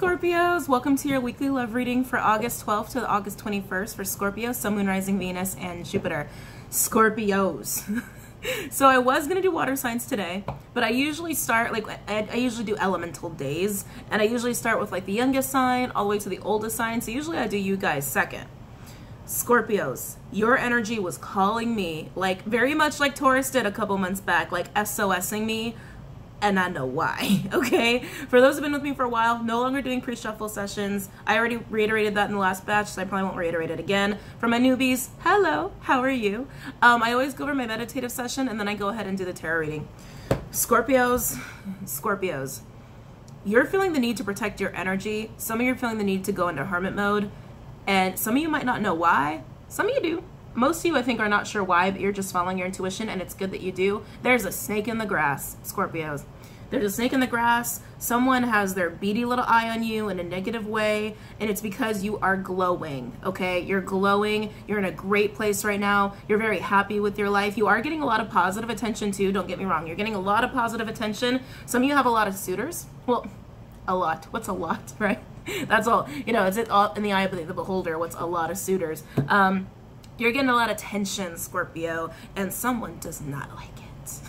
Scorpios, welcome to your weekly love reading for August 12th to August 21st for Scorpio, Sun, Moon, Rising, Venus, and Jupiter. Scorpios. so I was going to do water signs today, but I usually start, like, I, I, usually do elemental days, and I usually start with, like, the youngest sign all the way to the oldest sign, so usually I do you guys second. Scorpios, your energy was calling me, like, very much like Taurus did a couple months back, like, SOSing me and I know why, okay? For those who've been with me for a while, no longer doing pre-shuffle sessions. I already reiterated that in the last batch, so I probably won't reiterate it again. For my newbies, hello, how are you? Um, I always go over my meditative session, and then I go ahead and do the tarot reading. Scorpios, Scorpios, you're feeling the need to protect your energy. Some of you are feeling the need to go into hermit mode, and some of you might not know why. Some of you do most of you I think are not sure why, but you're just following your intuition and it's good that you do. There's a snake in the grass, Scorpios. There's a snake in the grass. Someone has their beady little eye on you in a negative way, and it's because you are glowing, okay? You're glowing. You're in a great place right now. You're very happy with your life. You are getting a lot of positive attention, too. Don't get me wrong. You're getting a lot of positive attention. Some of you have a lot of suitors. Well, a lot. What's a lot, right? That's all. You know, it's it all in the eye of the beholder. What's a lot of suitors? Um, you're getting a lot of tension, Scorpio, and someone does not like it.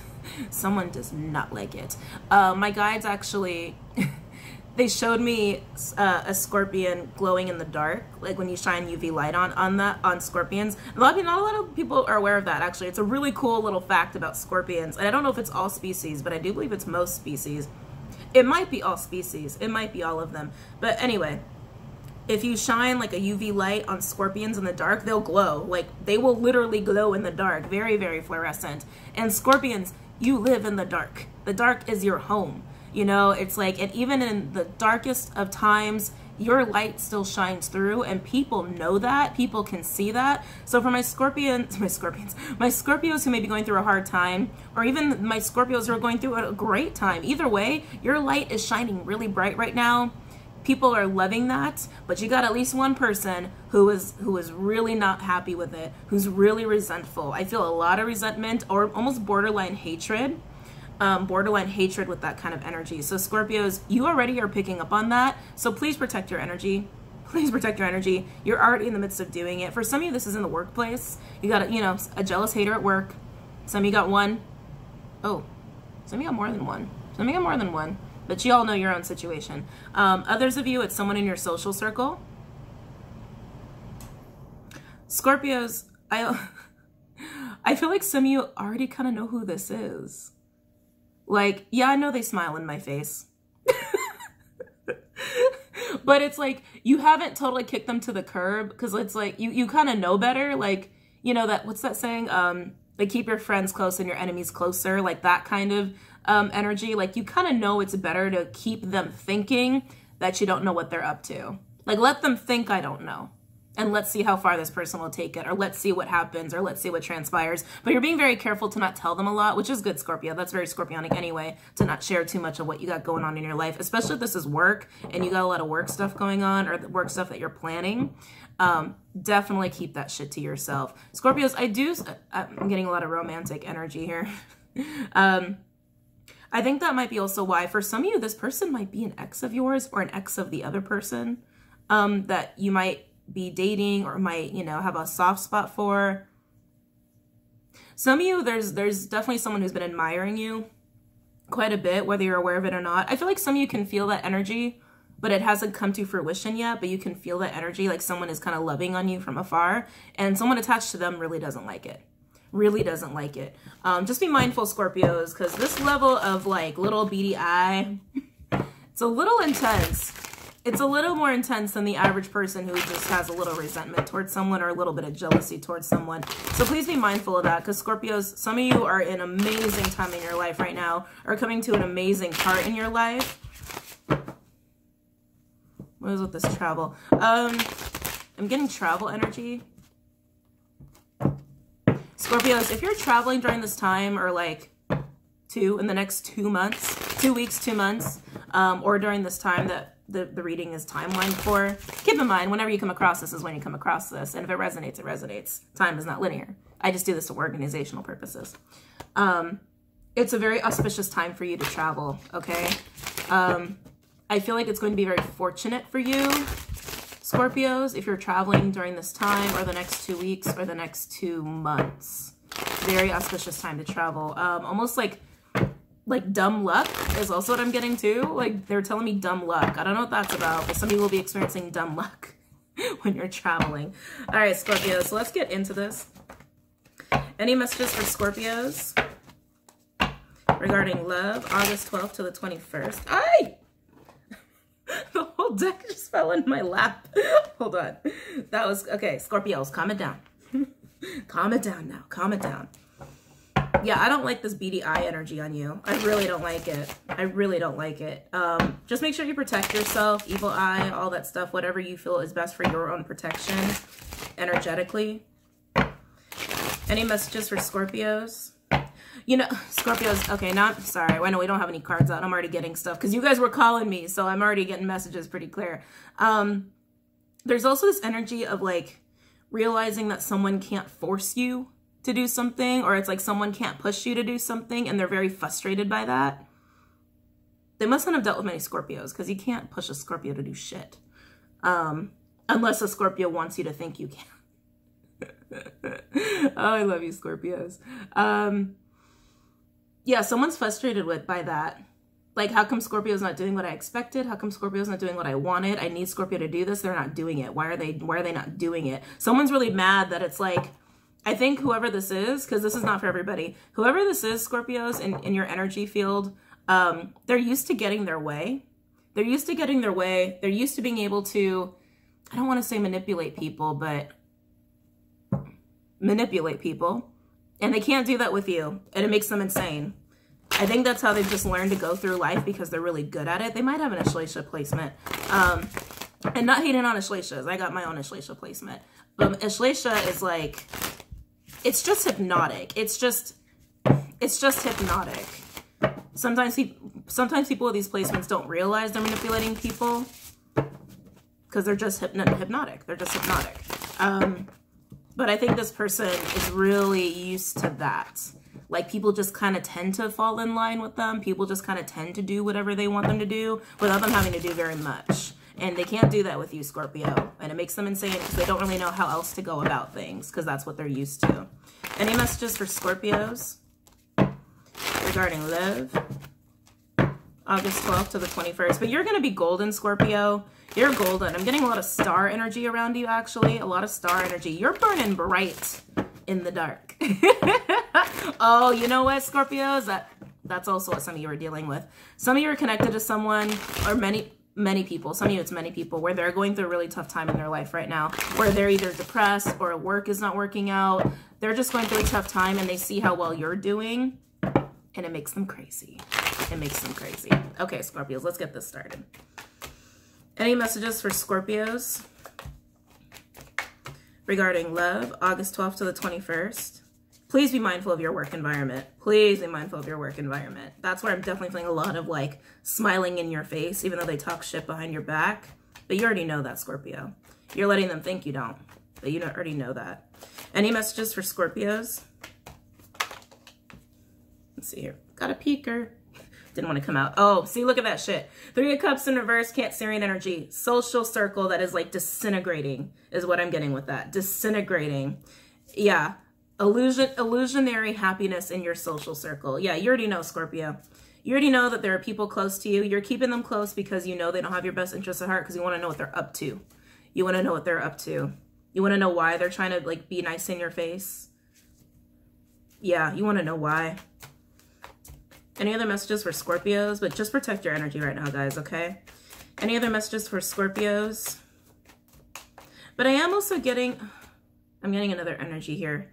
someone does not like it. Uh, my guides actually, they showed me uh, a scorpion glowing in the dark, like when you shine UV light on on that on scorpions. A lot of not a lot of people are aware of that. Actually, it's a really cool little fact about scorpions, and I don't know if it's all species, but I do believe it's most species. It might be all species. It might be all of them. But anyway, if you shine like a UV light on scorpions in the dark, they'll glow. Like they will literally glow in the dark. Very, very fluorescent. And scorpions, you live in the dark. The dark is your home. You know, it's like, and even in the darkest of times, your light still shines through and people know that people can see that so for my scorpions my scorpions my scorpios who may be going through a hard time or even my scorpios who are going through a great time either way your light is shining really bright right now people are loving that but you got at least one person who is who is really not happy with it who's really resentful. I feel a lot of resentment or almost borderline hatred um, borderline hatred with that kind of energy. So scorpios you already are picking up on that. So please protect your energy. Please protect your energy. You're already in the midst of doing it. For some of you this is in the workplace. You got a, you know a jealous hater at work. Some of you got one. Oh some of you got more than one. Some of you got more than one but you all know your own situation. Um, others of you, it's someone in your social circle. Scorpios, I, I feel like some of you already kind of know who this is. Like, yeah, I know they smile in my face. but it's like, you haven't totally kicked them to the curb because it's like, you, you kind of know better. Like, you know, that, what's that saying? Um, like keep your friends close and your enemies closer, like that kind of um, energy, like you kind of know it's better to keep them thinking that you don't know what they're up to. Like let them think I don't know. And let's see how far this person will take it, or let's see what happens, or let's see what transpires. But you're being very careful to not tell them a lot, which is good, Scorpio. That's very scorpionic anyway, to not share too much of what you got going on in your life, especially if this is work and you got a lot of work stuff going on or work stuff that you're planning. Um, definitely keep that shit to yourself. Scorpios, I do, I'm getting a lot of romantic energy here. um, I think that might be also why for some of you, this person might be an ex of yours or an ex of the other person um, that you might be dating or might, you know, have a soft spot for. Some of you, there's there's definitely someone who's been admiring you quite a bit, whether you're aware of it or not. I feel like some of you can feel that energy, but it hasn't come to fruition yet, but you can feel that energy like someone is kind of loving on you from afar, and someone attached to them really doesn't like it really doesn't like it. Um, just be mindful, Scorpios, because this level of like little beady eye, it's a little intense. It's a little more intense than the average person who just has a little resentment towards someone or a little bit of jealousy towards someone. So please be mindful of that because Scorpios, some of you are in amazing time in your life right now, are coming to an amazing part in your life. What is with this travel? Um, I'm getting travel energy. Scorpios, if you're traveling during this time or like two in the next two months, two weeks, two months, um, or during this time that the, the reading is timeline for, keep in mind, whenever you come across this is when you come across this. And if it resonates, it resonates. Time is not linear. I just do this for organizational purposes. Um, it's a very auspicious time for you to travel, okay? Um, I feel like it's going to be very fortunate for you, Scorpios, if you're traveling during this time or the next two weeks or the next two months. Very auspicious time to travel. Um, almost like like dumb luck is also what I'm getting too. Like they're telling me dumb luck. I don't know what that's about, but some people will be experiencing dumb luck when you're traveling. All right, Scorpios, so let's get into this. Any messages for Scorpios regarding love, August 12th to the 21st? I the whole deck just fell in my lap. Hold on. That was, okay, Scorpios, calm it down. calm it down now. Calm it down. Yeah, I don't like this beady eye energy on you. I really don't like it. I really don't like it. Um, just make sure you protect yourself, evil eye, all that stuff, whatever you feel is best for your own protection energetically. Any messages for Scorpios? You know, Scorpios, okay, not, sorry, I know we don't have any cards out. I'm already getting stuff because you guys were calling me, so I'm already getting messages pretty clear. Um, there's also this energy of like realizing that someone can't force you to do something or it's like someone can't push you to do something and they're very frustrated by that. They must not have dealt with many Scorpios because you can't push a Scorpio to do shit. Um, unless a Scorpio wants you to think you can. oh, I love you, Scorpios. Um, yeah, someone's frustrated with by that. Like, how come Scorpio's not doing what I expected? How come Scorpio's not doing what I wanted? I need Scorpio to do this. They're not doing it. Why are they? Why are they not doing it? Someone's really mad that it's like I think whoever this is, because this is not for everybody, whoever this is, Scorpios, in, in your energy field, um, they're used to getting their way. They're used to getting their way. They're used to being able to, I don't want to say manipulate people, but manipulate people. And they can't do that with you. And it makes them insane. I think that's how they've just learned to go through life because they're really good at it. They might have an Ashlesha placement. Um, and not hating on Ashleshas. I got my own Ashlesha placement. But Ashlesha is like it's just hypnotic. It's just, it's just hypnotic. Sometimes people, sometimes people with these placements don't realize they're manipulating people because they're just hypno hypnotic. They're just hypnotic. Um, but I think this person is really used to that. Like people just kind of tend to fall in line with them. People just kind of tend to do whatever they want them to do without them having to do very much. And they can't do that with you, Scorpio. And it makes them insane because they don't really know how else to go about things because that's what they're used to. Any messages for Scorpios regarding love? August 12th to the 21st. But you're going to be golden, Scorpio. You're golden. I'm getting a lot of star energy around you, actually. A lot of star energy. You're burning bright in the dark. oh, you know what, Scorpios? That That's also what some of you are dealing with. Some of you are connected to someone, or many many people, some of you it's many people, where they're going through a really tough time in their life right now, where they're either depressed or work is not working out. They're just going through a tough time and they see how well you're doing and it makes them crazy. It makes them crazy. Okay, Scorpios, let's get this started. Any messages for Scorpios regarding love, August 12th to the 21st? please be mindful of your work environment. Please be mindful of your work environment. That's where I'm definitely feeling a lot of like smiling in your face, even though they talk shit behind your back. But you already know that, Scorpio. You're letting them think you don't, but you already know that. Any messages for Scorpios? Let's see here. Got a peeker. Didn't want to come out. Oh, see, look at that shit. Three of Cups in reverse, Cancerian energy. Social circle that is like disintegrating is what I'm getting with that. Disintegrating. Yeah, illusion illusionary happiness in your social circle. Yeah, you already know, Scorpio. You already know that there are people close to you. You're keeping them close because you know they don't have your best interests at heart because you want to know what they're up to. You want to know what they're up to. You want to know why they're trying to like be nice in your face. Yeah, you want to know why. Any other messages for Scorpios? But just protect your energy right now, guys, okay? Any other messages for Scorpios? But I am also getting, I'm getting another energy here.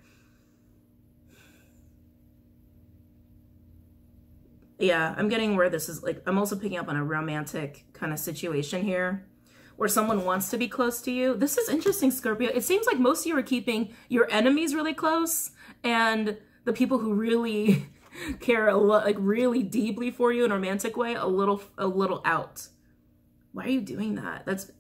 yeah, I'm getting where this is like, I'm also picking up on a romantic kind of situation here where someone wants to be close to you. This is interesting, Scorpio. It seems like most of you are keeping your enemies really close and the people who really care a lot, like really deeply for you in a romantic way, a little, a little out. Why are you doing that? That's,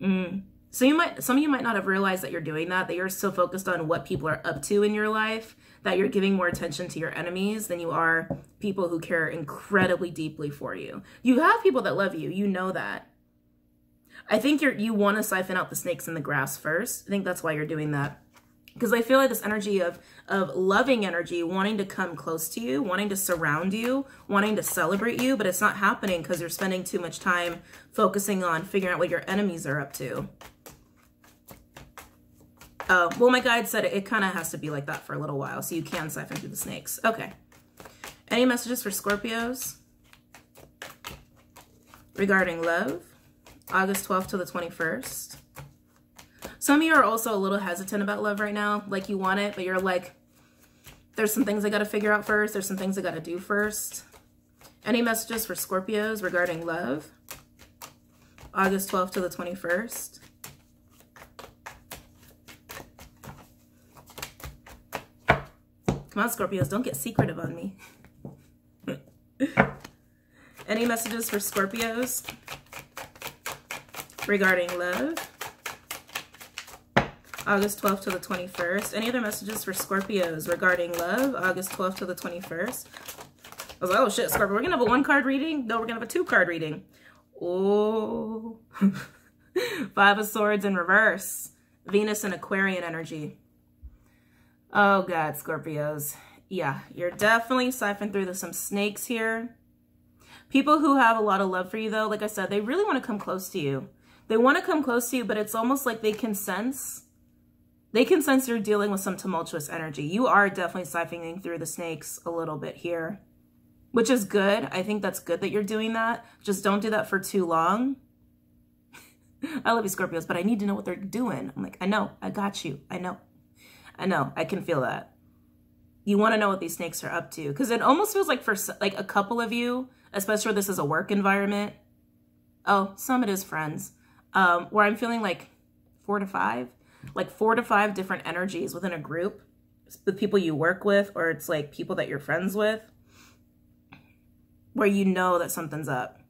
mm, So you might, some of you might not have realized that you're doing that, that you're so focused on what people are up to in your life, that you're giving more attention to your enemies than you are people who care incredibly deeply for you. You have people that love you. You know that. I think you're, you want to siphon out the snakes in the grass first. I think that's why you're doing that. Because I feel like this energy of, of loving energy, wanting to come close to you, wanting to surround you, wanting to celebrate you, but it's not happening because you're spending too much time focusing on figuring out what your enemies are up to. Oh, well, my guide said it, it kind of has to be like that for a little while, so you can siphon through the snakes. Okay. Any messages for Scorpios? Regarding love, August 12th to the 21st. Some of you are also a little hesitant about love right now. Like you want it, but you're like, there's some things I got to figure out first. There's some things I got to do first. Any messages for Scorpios regarding love? August 12th to the 21st. Come on, Scorpios, don't get secretive on me. Any messages for Scorpios regarding love? August 12th to the 21st. Any other messages for Scorpios regarding love? August 12th to the 21st. I was like, oh shit, Scorpio, we're to have a one card reading? No, we're to have a two card reading. Oh, Five of Swords in reverse. Venus and Aquarian energy. Oh God, Scorpios. Yeah, you're definitely siphoning through the, some snakes here. People who have a lot of love for you though, like I said, they really want to come close to you. They want to come close to you, but it's almost like they can sense, they can sense you're dealing with some tumultuous energy. You are definitely siphoning through the snakes a little bit here, which is good. I think that's good that you're doing that. Just don't do that for too long. I love you, Scorpios, but I need to know what they're doing. I'm like, I know, I got you. I know. I know, I can feel that. You want to know what these snakes are up to because it almost feels like for like a couple of you, especially where this is a work environment. Oh, some it is friends, um, where I'm feeling like four to five, like four to five different energies within a group, the people you work with, or it's like people that you're friends with, where you know that something's up.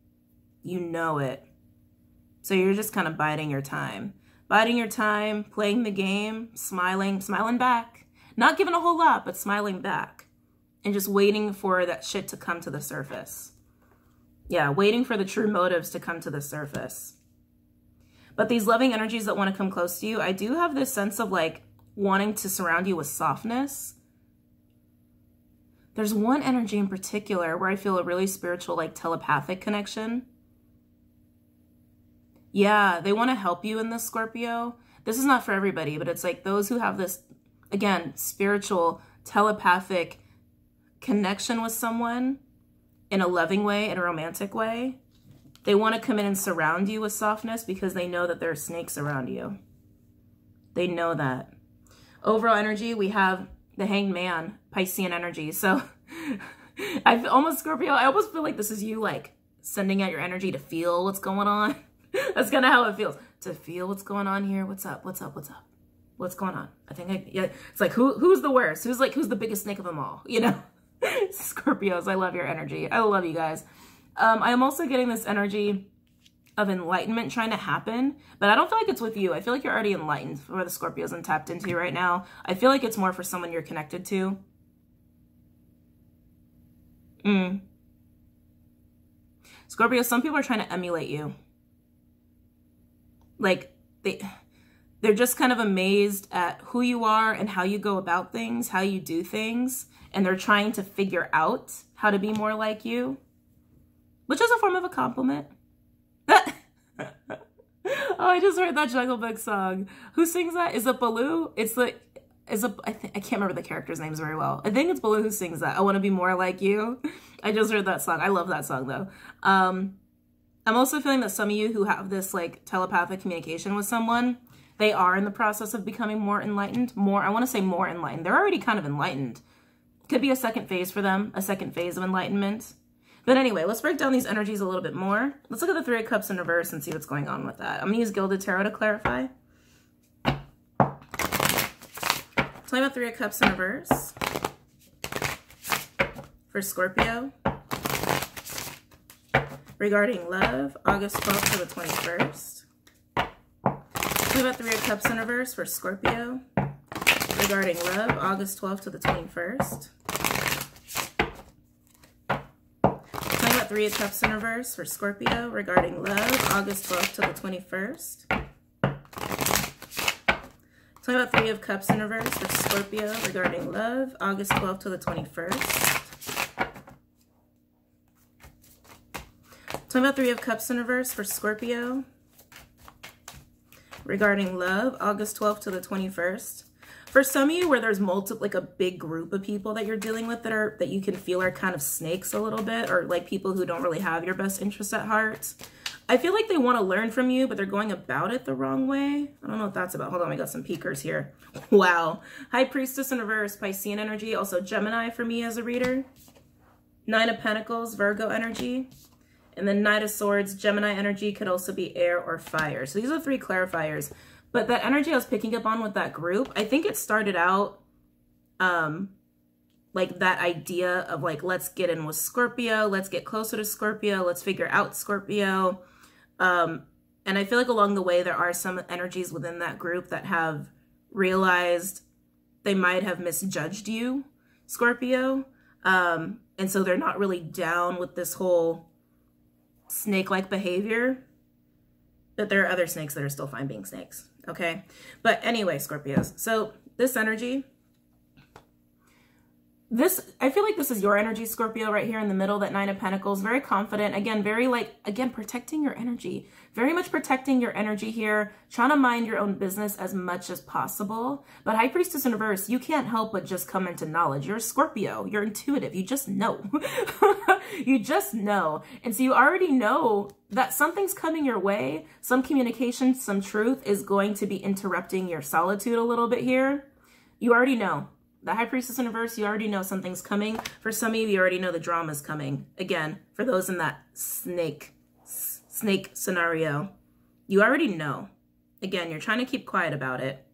You know it. So you're just kind of biding your time biding your time, playing the game, smiling, smiling back. Not giving a whole lot, but smiling back. And just waiting for that shit to come to the surface. Yeah, waiting for the true motives to come to the surface. But these loving energies that want to come close to you, I do have this sense of like wanting to surround you with softness. There's one energy in particular where I feel a really spiritual, like telepathic connection. Yeah, they want to help you in this, Scorpio. This is not for everybody, but it's like those who have this, again, spiritual, telepathic connection with someone in a loving way, in a romantic way. They want to come in and surround you with softness because they know that there are snakes around you. They know that. Overall energy, we have the hanged man, Piscean energy. So I almost, Scorpio, I almost feel like this is you like sending out your energy to feel what's going on. That's kind of how it feels to feel what's going on here. What's up? What's up? What's up? What's going on? I think I, yeah, it's like, who, who's the worst? Who's like, who's the biggest snake of them all? You know, Scorpios, I love your energy. I love you guys. Um, I'm also getting this energy of enlightenment trying to happen, but I don't feel like it's with you. I feel like you're already enlightened for the Scorpios I'm tapped into you right now. I feel like it's more for someone you're connected to. Mm. Scorpio, some people are trying to emulate you like they they're just kind of amazed at who you are and how you go about things, how you do things, and they're trying to figure out how to be more like you, which is a form of a compliment. oh, I just heard that Jungle Book song. Who sings that? Is it Baloo? It's the is a I, I can't remember the character's names very well. I think it's Baloo who sings that. I want to be more like you. I just heard that song. I love that song though. Um, I'm also feeling that some of you who have this like telepathic communication with someone, they are in the process of becoming more enlightened. More, I want to say more enlightened. They're already kind of enlightened. Could be a second phase for them, a second phase of enlightenment. But anyway, let's break down these energies a little bit more. Let's look at the Three of Cups in reverse and see what's going on with that. I'm going to use Gilded Tarot to clarify. Tell me about Three of Cups in reverse for Scorpio regarding love, August 12th to the 21st. What about Three of Cups in reverse for Scorpio regarding love, August 12th to the 21st. Talking about Three of Cups in reverse for Scorpio regarding love, August 12th to the 21st. Talking about Three of Cups in reverse for Scorpio regarding love, August 12th to the 21st. Talking about Three of Cups in reverse for Scorpio regarding love, August 12th to the 21st. For some of you where there's multiple, like a big group of people that you're dealing with that are, that you can feel are kind of snakes a little bit, or like people who don't really have your best interest at heart. I feel like they want to learn from you, but they're going about it the wrong way. I don't know what that's about. Hold on, we got some peekers here. Wow. High Priestess in reverse, Piscean energy. Also Gemini for me as a reader. Nine of Pentacles, Virgo energy. And then Knight of Swords, Gemini energy could also be air or fire. So these are three clarifiers. But that energy I was picking up on with that group, I think it started out um, like that idea of like, let's get in with Scorpio, let's get closer to Scorpio, let's figure out Scorpio. Um, and I feel like along the way, there are some energies within that group that have realized they might have misjudged you, Scorpio. Um, and so they're not really down with this whole snake-like behavior, but there are other snakes that are still fine being snakes, okay? But anyway, Scorpios, so this energy, this, I feel like this is your energy, Scorpio, right here in the middle, that Nine of Pentacles, very confident, again, very like, again, protecting your energy, very much protecting your energy here, trying to mind your own business as much as possible. But High Priestess in reverse, you can't help but just come into knowledge. You're a Scorpio, you're intuitive, you just know. you just know. And so you already know that something's coming your way, some communication, some truth is going to be interrupting your solitude a little bit here. You already know the High Priestess in reverse, you already know something's coming. For some of you, you already know the drama's coming. Again, for those in that snake, snake scenario, you already know. Again, you're trying to keep quiet about it.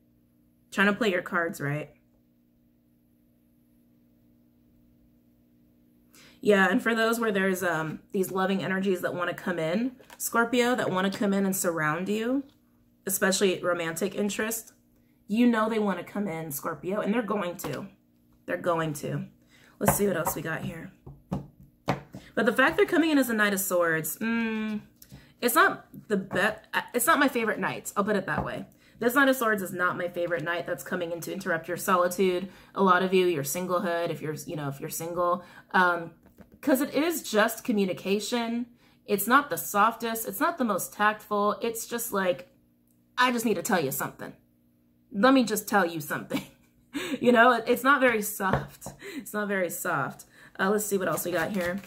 Trying to play your cards right. Yeah, and for those where there's um these loving energies that want to come in, Scorpio, that want to come in and surround you, especially romantic interest, you know they want to come in, Scorpio, and they're going to. They're going to. Let's see what else we got here. But the fact they're coming in as a Knight of Swords, mm, it's not the best. It's not my favorite knight. I'll put it that way. This Knight of Swords is not my favorite knight that's coming in to interrupt your solitude. A lot of you, your singlehood, if you're, you know, if you're single, um, because it is just communication. It's not the softest. It's not the most tactful. It's just like, I just need to tell you something let me just tell you something. you know, it's not very soft. It's not very soft. Uh, let's see what else we got here.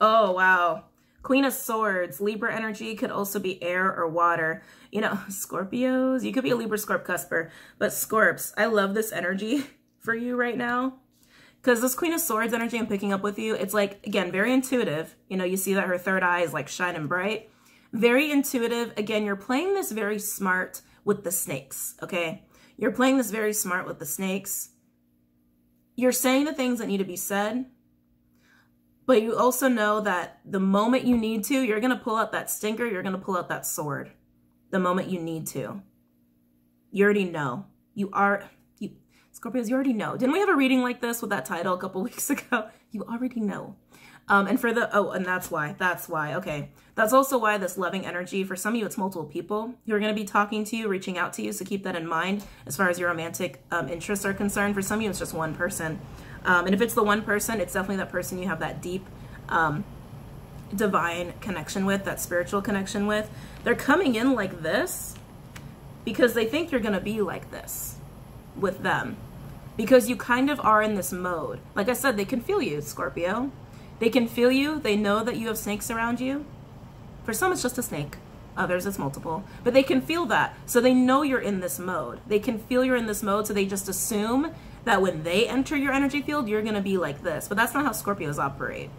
Oh, wow. Queen of Swords, Libra energy could also be air or water. You know, Scorpios, you could be a Libra Scorp cusper, but Scorps, I love this energy for you right now. Because this Queen of Swords energy I'm picking up with you, it's like, again, very intuitive. You know, you see that her third eye is like shining bright. Very intuitive. Again, you're playing this very smart, with the snakes, okay? You're playing this very smart with the snakes. You're saying the things that need to be said, but you also know that the moment you need to, you're going to pull out that stinker, you're going to pull out that sword the moment you need to. You already know. You are, you, Scorpios, you already know. Didn't we have a reading like this with that title a couple weeks ago? You already know. Um, and for the, oh, and that's why, that's why, okay. That's also why this loving energy, for some of you, it's multiple people who are going to be talking to you, reaching out to you. So keep that in mind as far as your romantic um, interests are concerned. For some of you, it's just one person. Um, and if it's the one person, it's definitely that person you have that deep, um, divine connection with, that spiritual connection with. They're coming in like this because they think you're going to be like this with them because you kind of are in this mode. Like I said, they can feel you, Scorpio. They can feel you. They know that you have snakes around you. For some, it's just a snake. Others, it's multiple. But they can feel that. So they know you're in this mode. They can feel you're in this mode, so they just assume that when they enter your energy field, you're going to be like this. But that's not how Scorpios operate.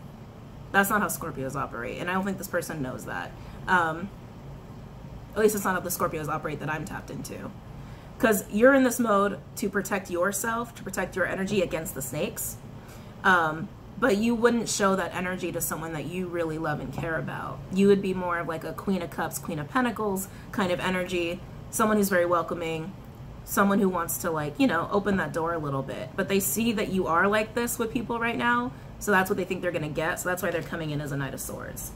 That's not how Scorpios operate. And I don't think this person knows that. Um, at least it's not how the Scorpios operate that I'm tapped into. Because you're in this mode to protect yourself, to protect your energy against the snakes. Um, but you wouldn't show that energy to someone that you really love and care about. You would be more of like a Queen of Cups, Queen of Pentacles kind of energy someone who's very welcoming, someone who wants to like, you know, open that door a little bit. But they see that you are like this with people right now, so that's what they think they're going to get. So that's why they're coming in as a Knight of Swords.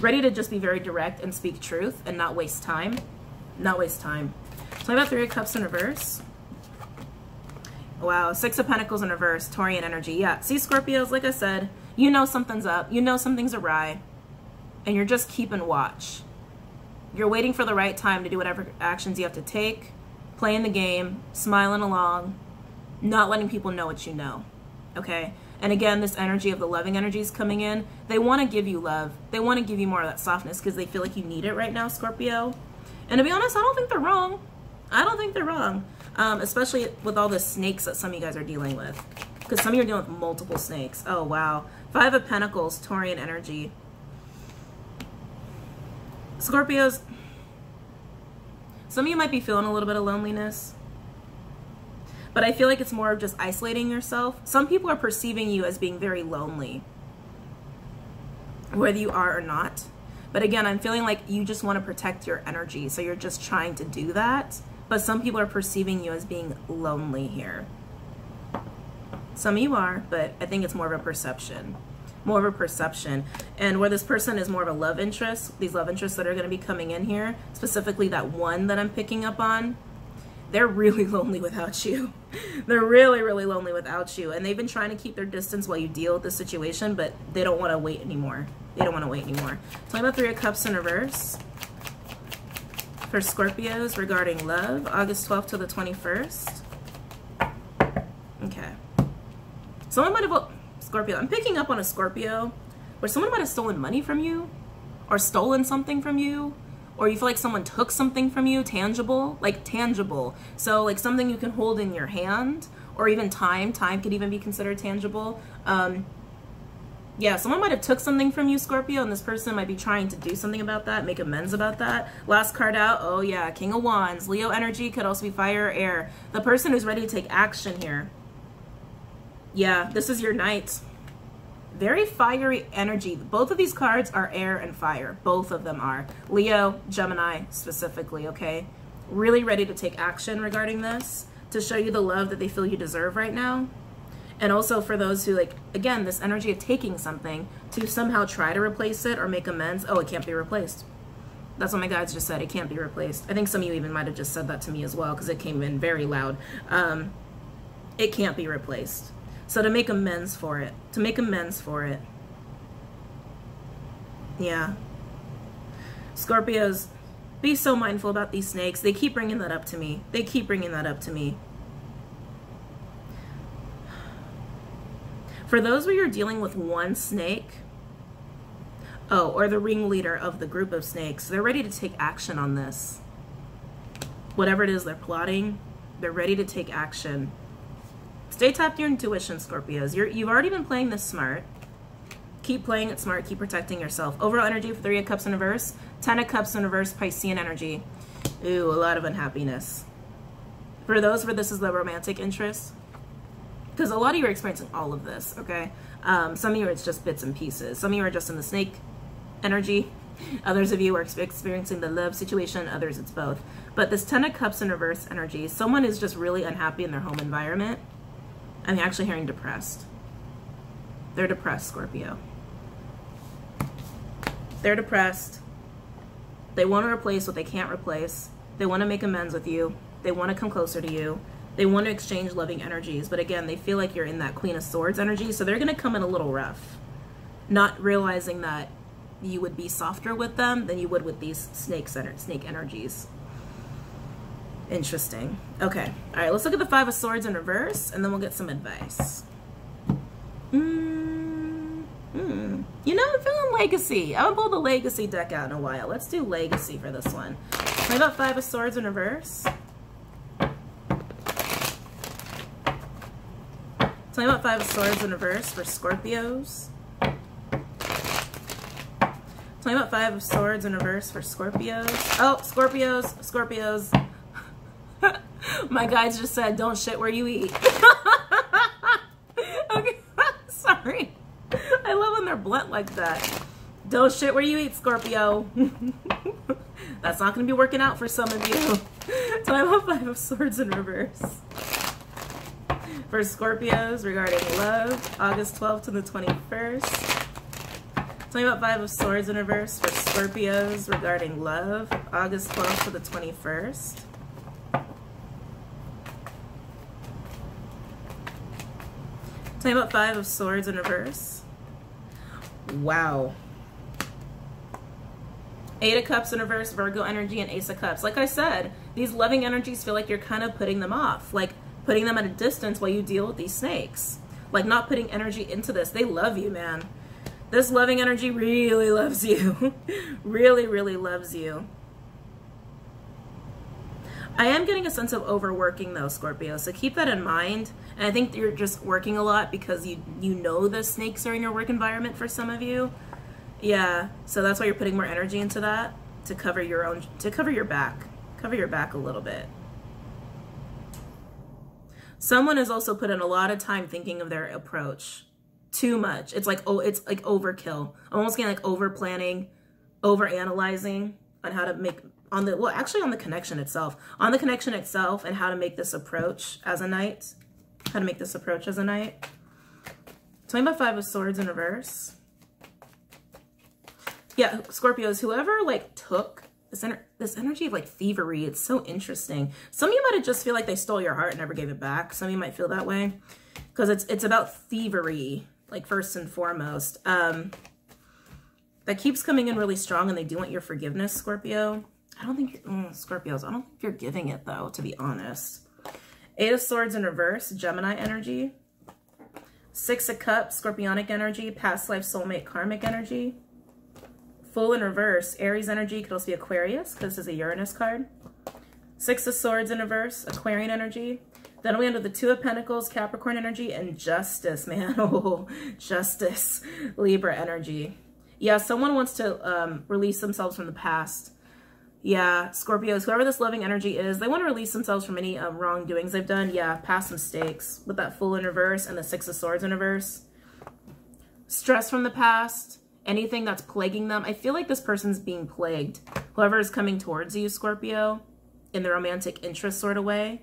Ready to just be very direct and speak truth and not waste time. Not waste time. So I got Three of Cups in reverse. Wow, Six of Pentacles in reverse, Taurian energy. Yeah, see Scorpios, like I said, you know something's up. You know something's awry. And you're just keeping watch. You're waiting for the right time to do whatever actions you have to take, playing the game, smiling along, not letting people know what you know. Okay? And again, this energy of the loving energy is coming in. They want to give you love. They want to give you more of that softness because they feel like you need it right now, Scorpio. And to be honest, I don't think they're wrong. I don't think they're wrong. Um, especially with all the snakes that some of you guys are dealing with. Because some of you are dealing with multiple snakes. Oh, wow. Five of Pentacles, Taurian energy. Scorpios, some of you might be feeling a little bit of loneliness, but I feel like it's more of just isolating yourself. Some people are perceiving you as being very lonely, whether you are or not. But again, I'm feeling like you just want to protect your energy, so you're just trying to do that. But some people are perceiving you as being lonely here. Some of you are, but I think it's more of a perception more of a perception. And where this person is more of a love interest, these love interests that are going to be coming in here, specifically that one that I'm picking up on, they're really lonely without you. they're really, really lonely without you. And they've been trying to keep their distance while you deal with the situation, but they don't want to wait anymore. They don't want to wait anymore. Talking about Three of Cups in reverse. For Scorpios regarding love, August 12th to the 21st. Okay. Someone might have Scorpio. I'm picking up on a Scorpio where someone might have stolen money from you or stolen something from you or you feel like someone took something from you tangible like tangible so like something you can hold in your hand or even time time could even be considered tangible um yeah someone might have took something from you scorpio and this person might be trying to do something about that make amends about that last card out oh yeah king of wands leo energy could also be fire or air the person who's ready to take action here yeah, this is your knight. Very fiery energy. Both of these cards are air and fire. Both of them are. Leo, Gemini specifically, okay? Really ready to take action regarding this to show you the love that they feel you deserve right now. And also for those who, like, again, this energy of taking something to somehow try to replace it or make amends. Oh, it can't be replaced. That's what my guides just said. It can't be replaced. I think some of you even might have just said that to me as well because it came in very loud. Um, it can't be replaced. So to make amends for it, to make amends for it. Yeah. Scorpios, be so mindful about these snakes. They keep bringing that up to me. They keep bringing that up to me. For those where you're dealing with one snake, oh, or the ringleader of the group of snakes, they're ready to take action on this. Whatever it is they're plotting, they're ready to take action. Stay tapped your intuition, Scorpios. You're, you've already been playing this smart. Keep playing it smart. Keep protecting yourself. Overall energy for Three of Cups in reverse. Ten of Cups in reverse. Piscean energy. Ooh, a lot of unhappiness. For those where this is the romantic interest, because a lot of you are experiencing all of this, okay? Um, some of you it's just bits and pieces. Some of you are just in the snake energy. Others of you are experiencing the love situation. Others it's both. But this Ten of Cups in reverse energy, someone is just really unhappy in their home environment I'm actually hearing depressed. They're depressed, Scorpio. They're depressed. They want to replace what they can't replace. They want to make amends with you. They want to come closer to you. They want to exchange loving energies. But again, they feel like you're in that Queen of Swords energy. So they're going to come in a little rough. Not realizing that you would be softer with them than you would with these snake, center snake energies. Interesting. Okay. All right, let's look at the Five of Swords in reverse, and then we'll get some advice. Mm, hmm. You know, I'm feeling Legacy. I haven't pulled the Legacy deck out in a while. Let's do Legacy for this one. I got Five of Swords in reverse. Tell me about Five of Swords in reverse for Scorpios. Tell me about Five of Swords in reverse for Scorpios. Oh, Scorpios, Scorpios. My guides just said, don't shit where you eat. okay, sorry. I love when they're blunt like that. Don't shit where you eat, Scorpio. That's not going to be working out for some of you. so I have Five of Swords in reverse. For Scorpios regarding love, August 12th to the 21st. Tell me about Five of Swords in reverse for Scorpios regarding love, August 12th to the 21st. Tell me about Five of Swords in reverse. Wow. Eight of Cups in reverse, Virgo energy, and Ace of Cups. Like I said, these loving energies feel like you're kind of putting them off, like putting them at a distance while you deal with these snakes. Like not putting energy into this. They love you, man. This loving energy really loves you. really, really loves you. I am getting a sense of overworking though, Scorpio. So keep that in mind. And I think you're just working a lot because you you know the snakes are in your work environment for some of you. Yeah, so that's why you're putting more energy into that to cover your own, to cover your back, cover your back a little bit. Someone has also put in a lot of time thinking of their approach. Too much. It's like, oh, it's like overkill. Almost getting like over planning, over analyzing on how to make on the, well, actually on the connection itself, on the connection itself and how to make this approach as a knight, how to make this approach as a knight. About Five of Swords in reverse yeah, Scorpios, whoever like took this, ener this energy of like thievery, it's so interesting. Some of you might just feel like they stole your heart and never gave it back. Some of you might feel that way because it's it's about thievery, like first and foremost. Um, that keeps coming in really strong and they do want your forgiveness, Scorpio. I don't think, mm, Scorpios, I don't think you're giving it though, to be honest. Eight of Swords in reverse, Gemini energy. Six of Cups, Scorpionic energy, past life soulmate karmic energy. Fool in reverse, Aries energy could also be Aquarius because this is a Uranus card. Six of Swords in reverse, Aquarian energy. Then we end with the Two of Pentacles, Capricorn energy, and Justice, man. Oh, Justice, Libra energy. Yeah, someone wants to um, release themselves from the past. Yeah, Scorpios, whoever this loving energy is, they want to release themselves from any um, wrongdoings they've done. Yeah, past mistakes with that Fool in reverse and the Six of Swords in reverse. Stress from the past anything that's plaguing them. I feel like this person's being plagued. Whoever is coming towards you, Scorpio, in the romantic interest sort of way.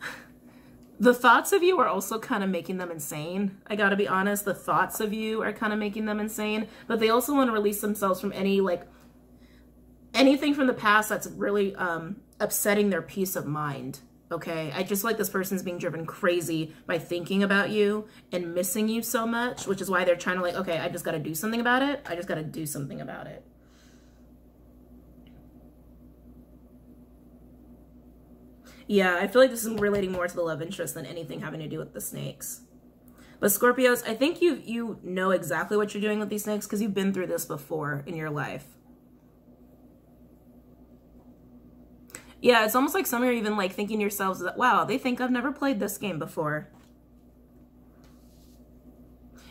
The thoughts of you are also kind of making them insane. I gotta be honest, the thoughts of you are kind of making them insane, but they also want to release themselves from any, like, anything from the past that's really um, upsetting their peace of mind okay? I just like this person's being driven crazy by thinking about you and missing you so much, which is why they're trying to like, okay, I just got to do something about it. I just got to do something about it. Yeah, I feel like this is relating more to the love interest than anything having to do with the snakes. But Scorpios, I think you you know exactly what you're doing with these snakes because you've been through this before in your life. Yeah, it's almost like some are even like thinking yourselves that, wow, they think I've never played this game before.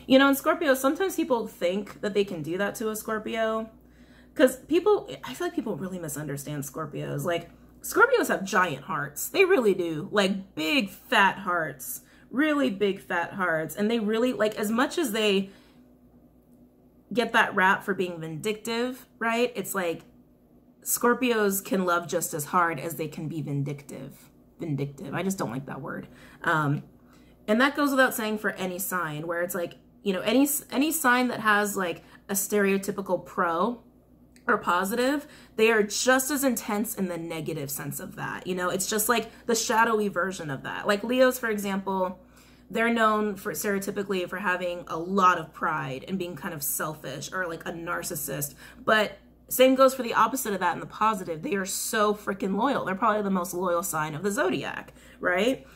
You know, in Scorpio, sometimes people think that they can do that to a Scorpio. Because people, I feel like people really misunderstand Scorpios. Like, Scorpios have giant hearts. They really do. Like, big, fat hearts. Really big, fat hearts. And they really, like, as much as they get that rap for being vindictive, right? It's like, Scorpios can love just as hard as they can be vindictive. Vindictive. I just don't like that word. Um, and that goes without saying for any sign where it's like, you know, any any sign that has like a stereotypical pro or positive, they are just as intense in the negative sense of that. You know, it's just like the shadowy version of that. Like Leos, for example, they're known for stereotypically for having a lot of pride and being kind of selfish or like a narcissist. But same goes for the opposite of that in the positive. They are so freaking loyal. They're probably the most loyal sign of the zodiac, right?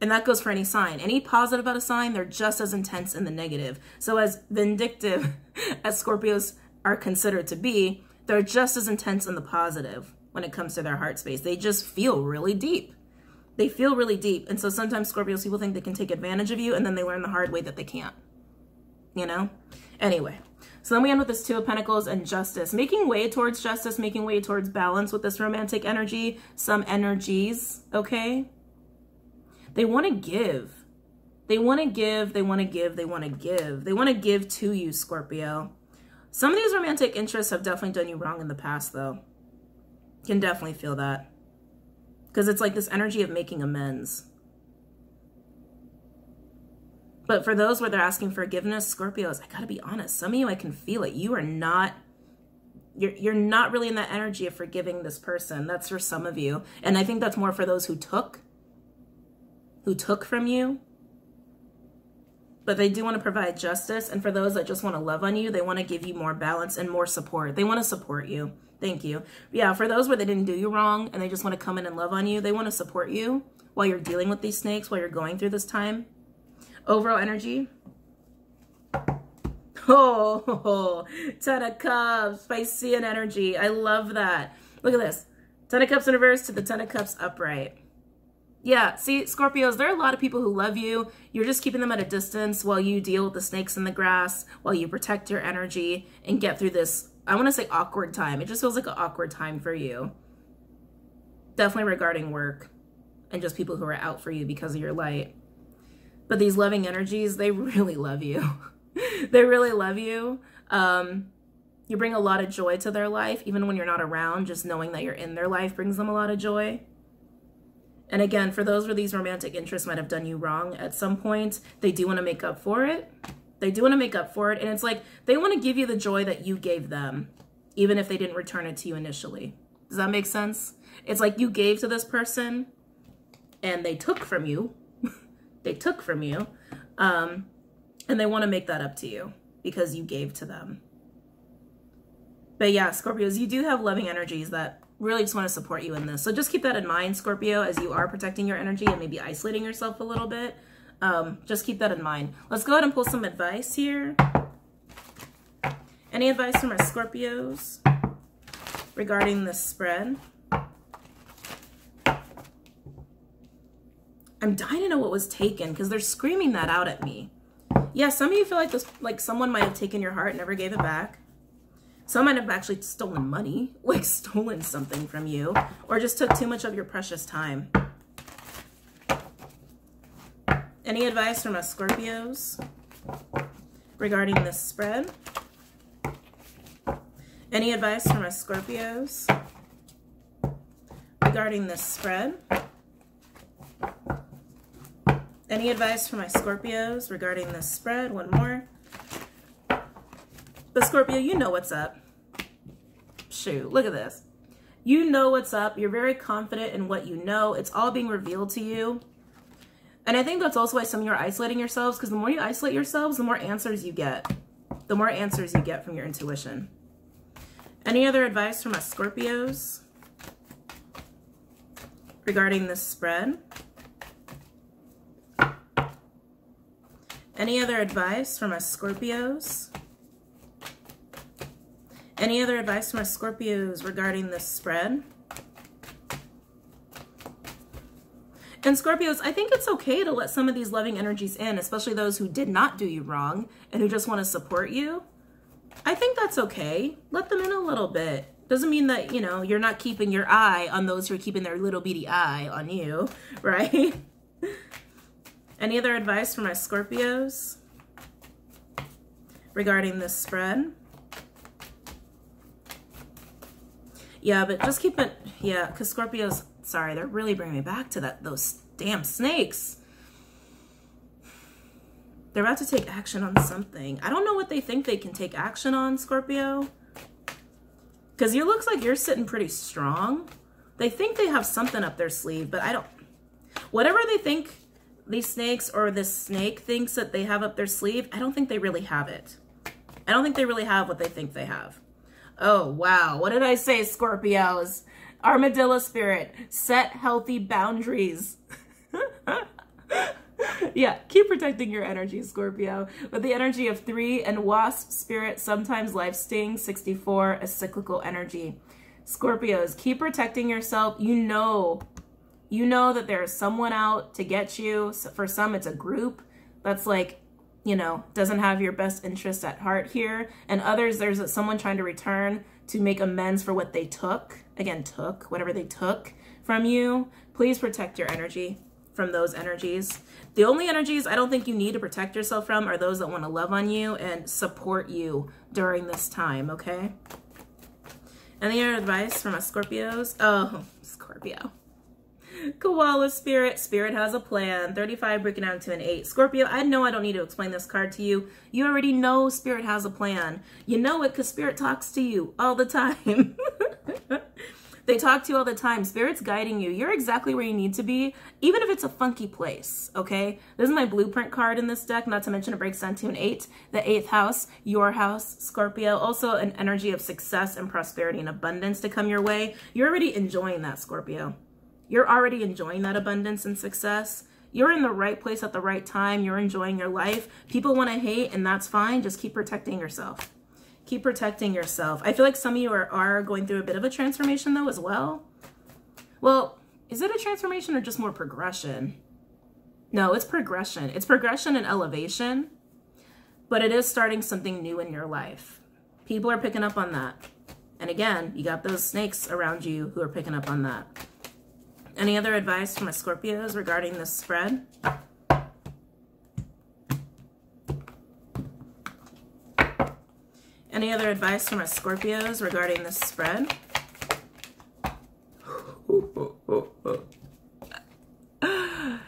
And that goes for any sign. Any positive about a sign, they're just as intense in the negative. So as vindictive as Scorpios are considered to be, they're just as intense in the positive when it comes to their heart space. They just feel really deep. They feel really deep. And so sometimes Scorpios people think they can take advantage of you and then they learn the hard way that they can't. You know? Anyway, so then we end with this Two of Pentacles and Justice. Making way towards justice, making way towards balance with this romantic energy. Some energies, okay? They want to give. They want to give, they want to give, they want to give. They want to give to you, Scorpio. Some of these romantic interests have definitely done you wrong in the past, though. Can definitely feel that. Because it's like this energy of making amends. But for those where they're asking forgiveness, Scorpios, I gotta be honest, some of you, I can feel it. You are not, you're, you're not really in that energy of forgiving this person. That's for some of you. And I think that's more for those who took, who took from you but they do want to provide justice. And for those that just want to love on you, they want to give you more balance and more support. They want to support you. Thank you. Yeah, for those where they didn't do you wrong and they just want to come in and love on you, they want to support you while you're dealing with these snakes, while you're going through this time. Overall energy. Oh. Ten of Cups, spicy and energy. I love that. Look at this. Ten of Cups in reverse to the Ten of Cups upright. Yeah, see, Scorpios, there are a lot of people who love you. You're just keeping them at a distance while you deal with the snakes in the grass, while you protect your energy and get through this, I want to say awkward time. It just feels like an awkward time for you. Definitely regarding work and just people who are out for you because of your light. But these loving energies, they really love you. they really love you. Um, you bring a lot of joy to their life, even when you're not around, just knowing that you're in their life brings them a lot of joy. And again, for those where these romantic interests might have done you wrong at some point, they do want to make up for it. They do want to make up for it. And it's like they want to give you the joy that you gave them, even if they didn't return it to you initially. Does that make sense? It's like you gave to this person and they took from you. They took from you. Um, and they want to make that up to you because you gave to them. But yeah, Scorpios, you do have loving energies that really just want to support you in this. So just keep that in mind, Scorpio, as you are protecting your energy and maybe isolating yourself a little bit. Um, just keep that in mind. Let's go ahead and pull some advice here. Any advice from our Scorpios regarding this spread? I'm dying to know what was taken because they're screaming that out at me. Yeah, some of you feel like this, like someone might have taken your heart and never gave it back. Some might have actually stolen money, like stolen something from you, or just took too much of your precious time. Any advice from us Scorpios regarding this spread? Any advice from us Scorpios regarding this spread? Any advice for my Scorpios regarding this spread? One more. But Scorpio, you know what's up. Shoot, look at this. You know what's up. You're very confident in what you know. It's all being revealed to you. And I think that's also why some of you are isolating yourselves because the more you isolate yourselves, the more answers you get. The more answers you get from your intuition. Any other advice from us Scorpios regarding this spread? Any other advice from us Scorpios? Any other advice from my Scorpios regarding this spread? And Scorpios, I think it's okay to let some of these loving energies in, especially those who did not do you wrong and who just want to support you. I think that's okay. Let them in a little bit. Doesn't mean that, you know, you're not keeping your eye on those who are keeping their little beady eye on you, right? Any other advice for my Scorpios regarding this spread? Yeah, but just keep it, yeah, because Scorpios, sorry, they're really bringing me back to that those damn snakes. They're about to take action on something. I don't know what they think they can take action on, Scorpio. Because you looks like you're sitting pretty strong. They think they have something up their sleeve, but I don't... Whatever they think these snakes or this snake thinks that they have up their sleeve, I don't think they really have it. I don't think they really have what they think they have. Oh, wow. What did I say, Scorpios? Armadillo spirit, set healthy boundaries. yeah, keep protecting your energy, Scorpio. With the energy of three and wasp spirit, sometimes life stings, 64, a cyclical energy. Scorpios, keep protecting yourself. You know, you know that there's someone out to get you. For some, it's a group that's like you know, doesn't have your best interests at heart here. And others, there's someone trying to return to make amends for what they took. Again, took, whatever they took from you. Please protect your energy. from those energies. The only energies I don't think you need to protect yourself from are those that want to love on you and support you during this time, okay? Any other advice from my Scorpios? Oh, Scorpio. Koala Spirit. Spirit has a plan. 35 breaking down to an 8. Scorpio, I know I don't need to explain this card to you. You already know Spirit has a plan. You know it because Spirit talks to you all the time. they talk to you all the time. Spirit's guiding you. You're exactly where you need to be, even if it's a funky place, okay? This is my blueprint card in this deck, not to mention it breaks down to an 8. The 8th house, your house, Scorpio. Also an energy of success and prosperity and abundance to come your way. You're already enjoying that, Scorpio. You're already enjoying that abundance and success. You're in the right place at the right time. You're enjoying your life. People want to hate, and that's fine. Just keep protecting yourself. Keep protecting yourself. I feel like some of you are, are going through a bit of a transformation, though, as well. Well, is it a transformation or just more progression? No, it's progression. It's progression and elevation, but it is starting something new in your life. People are picking up on that. And again, you got those snakes around you who are picking up on that. Any other advice from my Scorpios regarding this spread? Any other advice from my Scorpios regarding this spread?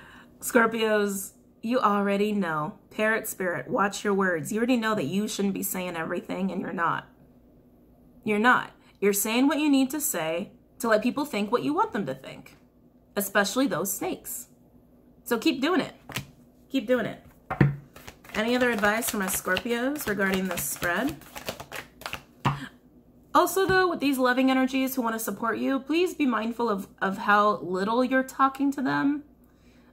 Scorpios, you already know. Parrot spirit, watch your words. You already know that you shouldn't be saying everything and you're not. You're not. You're saying what you need to say to let people think what you want them to think especially those snakes. So keep doing it. Keep doing it. Any other advice from my Scorpios regarding this spread? Also, though, with these loving energies who want to support you, please be mindful of, of how little you're talking to them.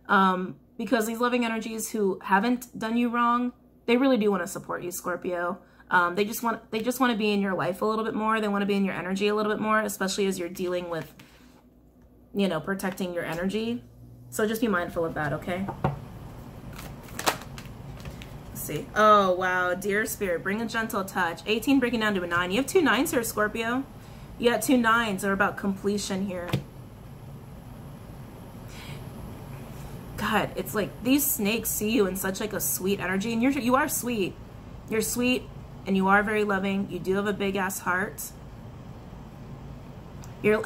Um, because these loving energies who haven't done you wrong, they really do want to support you, Scorpio. Um, they just want they just want to be in your life a little bit more. They want to be in your energy a little bit more, especially as you're dealing with you know, protecting your energy. So just be mindful of that, okay? Let's see. Oh, wow. Dear Spirit, bring a gentle touch. 18 breaking down to a 9. You have two nines here, Scorpio. You got two nines. They're about completion here. God, it's like these snakes see you in such like a sweet energy. And you're, you are sweet. You're sweet and you are very loving. You do have a big ass heart. You're...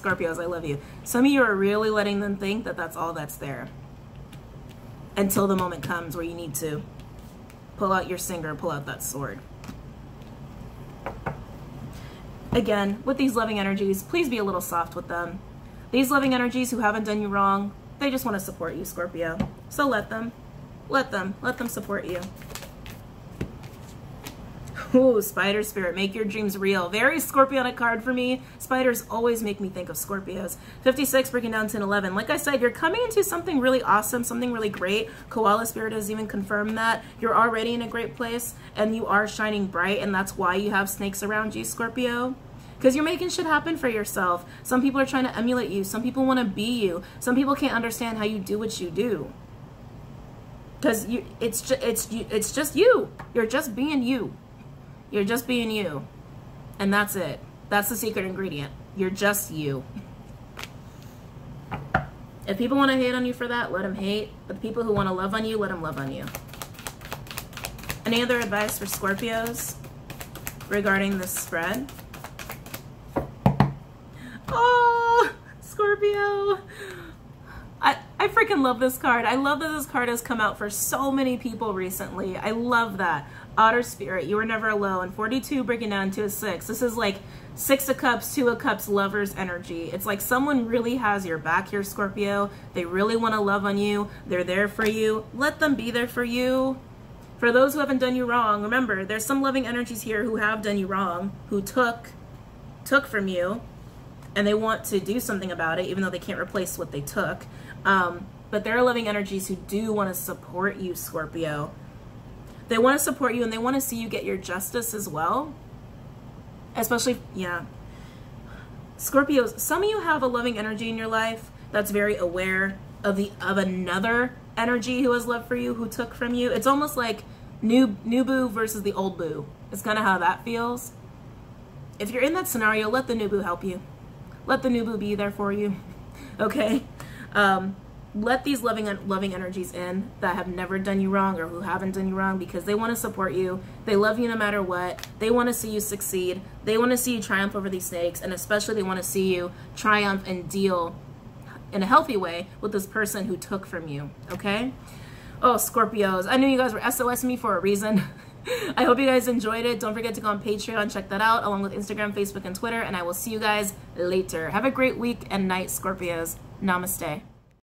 Scorpios, I love you. Some of you are really letting them think that that's all that's there. Until the moment comes where you need to pull out your singer, pull out that sword. Again, with these loving energies, please be a little soft with them. These loving energies who haven't done you wrong, they just want to support you, Scorpio. So let them. Let them. Let them support you. Ooh, spider spirit, make your dreams real. Very scorpionic card for me. Spiders always make me think of Scorpios. 56 breaking down to an 11. Like I said, you're coming into something really awesome, something really great. Koala spirit has even confirmed that. You're already in a great place and you are shining bright and that's why you have snakes around you, Scorpio because you're making shit happen for yourself. Some people are trying to emulate you. Some people want to be you. Some people can't understand how you do what you do. Because you, it's just, it's you, it's just you. You're just being you. You're just being you. And that's it. That's the secret ingredient. You're just you. If people want to hate on you for that, let them hate. But the people who want to love on you, let them love on you. Any other advice for Scorpios regarding this spread? Oh, Scorpio. I, I freaking love this card. I love that this card has come out for so many people recently. I love that. Otter Spirit, you are never alone. 42 breaking down to a 6. This is like Six of Cups, Two of Cups, Lovers energy. It's like someone really has your back here, Scorpio. They really want to love on you. They're there for you. Let them be there for you. For those who haven't done you wrong, remember, there's some loving energies here who have done you wrong, who took, took from you, and they want to do something about it, even though they can't replace what they took. Um, but there are loving energies who do want to support you, Scorpio. They want to support you and they want to see you get your justice as well. Especially, yeah. Scorpios, some of you have a loving energy in your life that's very aware of the of another energy who has love for you, who took from you. It's almost like new new boo versus the old boo. It's kind of how that feels. If you're in that scenario, let the new boo help you. Let the new boo be there for you. okay? Um, let these loving loving energies in that have never done you wrong or who haven't done you wrong because they want to support you. They love you no matter what. They want to see you succeed. They want to see you triumph over these snakes and especially they want to see you triumph and deal in a healthy way with this person who took from you, okay? Oh, Scorpios. I knew you guys were SOS me for a reason. I hope you guys enjoyed it. Don't forget to go on Patreon, check that out, along with Instagram, Facebook, and Twitter. And I will see you guys later. Have a great week and night, Scorpios. Namaste.